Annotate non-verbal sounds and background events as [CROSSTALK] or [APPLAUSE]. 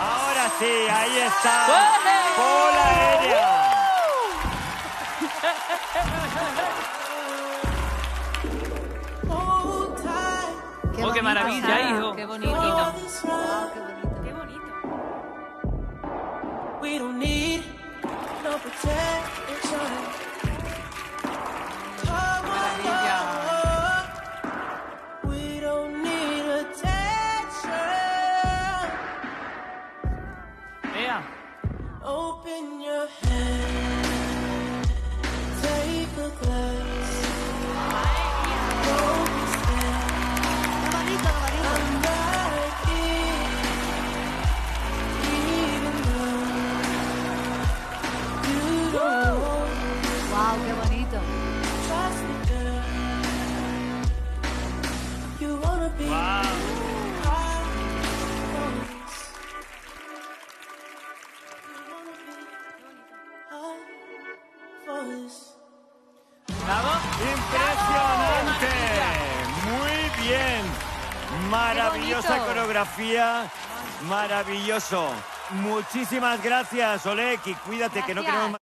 Ahora sí, ahí está. Bola aérea. [LAUGHS] Qué, maravilla, Sara, hijo. Qué bonito. Wow, qué bonito. Qué bonito. We don't need no protection. Come Maravilla. on, we don't need attention. Vea. Open your hand, Wow, qué bonito. Wow. Bravo. Impresionante. Muy bien. Maravillosa coreografía. Maravilloso. Muchísimas gracias, Olek, y cuídate que no queremos más.